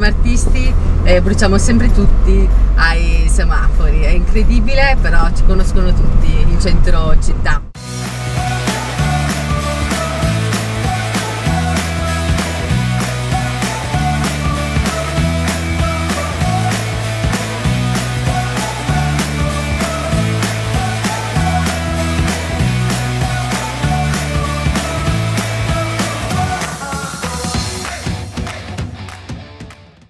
smartisti artisti, eh, bruciamo sempre tutti ai semafori, è incredibile, però ci conoscono tutti in centro città.